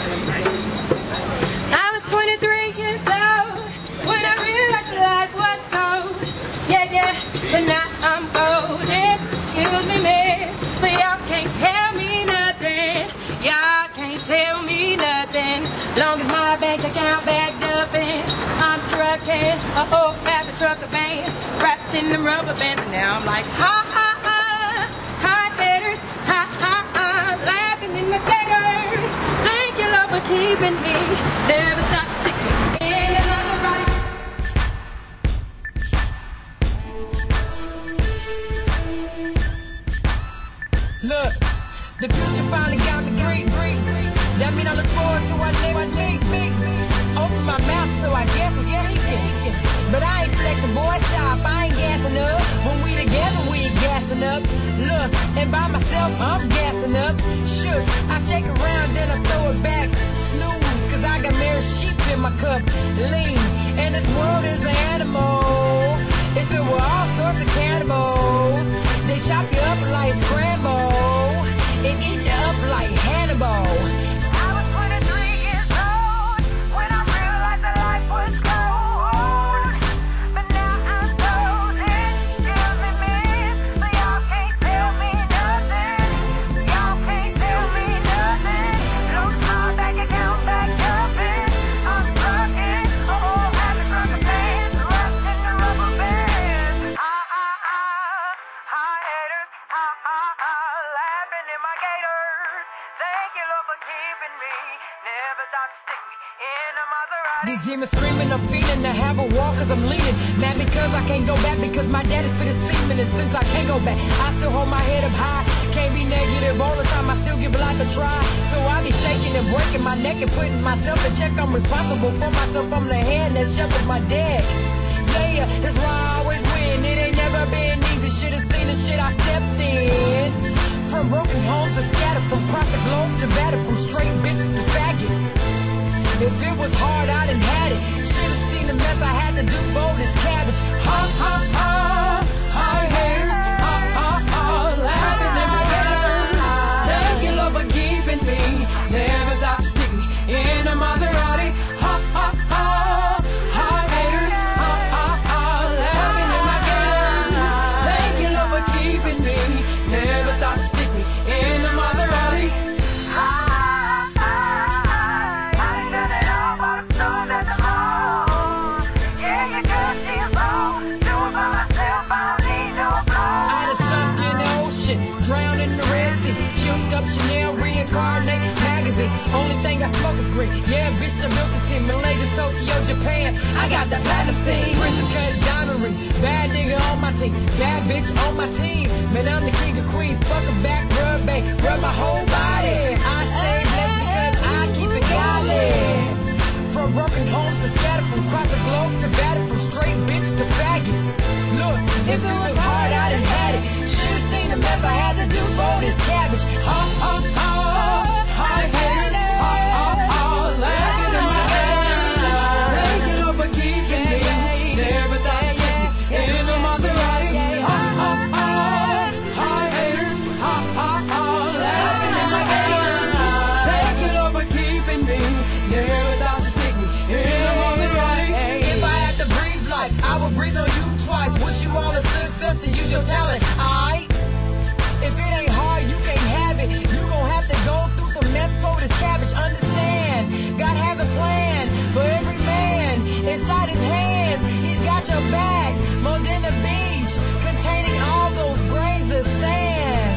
I was 23 years old when I realized. Yeah, yeah, but now I'm me, but y'all can't tell me nothing. Y'all can't tell me nothing. Long as my bank account backed up and I'm trucking a whole truck of bands wrapped in the rubber bands. And now I'm like, ha ha, keeping me. Never stop sticking in another right. Look, the future finally got me green, green. That mean I look forward to our next meet. Open my mouth so I guess I'm speaking. But I ain't flexing, boy, stop, I ain't gassing up. When we together, we gassing up. Look, and by myself, I'm gassing up. Shook, I shake around, then I throw it back. Snooze, cause I got married sheep in my cup. Lean, and this world is an animal. It's filled with all sorts of cannibals. These demons screaming, I'm feeling to have a wall cause I'm leaning. Mad because I can't go back because my daddy spit his semen. And since I can't go back, I still hold my head up high. Can't be negative all the time, I still give life a try. So I be shaking and breaking my neck and putting myself in check. I'm responsible for myself, I'm the hand that shuffles my deck. Yeah, that's why I always win. Bitch to faggot. If it was hard, I done had it. Should've seen the mess I had to do for this cabbage. Ha ha ha, Yeah, bitch, the team. Malaysia, Tokyo, Japan. I got the platinum scene. Princess cut diamond ring. Bad nigga on my team. Bad bitch on my team. Man, I'm the king of queens. Fuck a back, rub, babe. Rub my whole body. I stay blessed because I keep it godly. From broken homes to scattered, from across the globe to battered, from straight bitch to faggot. Look, if it was use your talent, alright? If it ain't hard, you can't have it. You gon' have to go through some mess for this cabbage. Understand, God has a plan for every man inside his hands. He's got your back, more than a beach, containing all those grains of sand.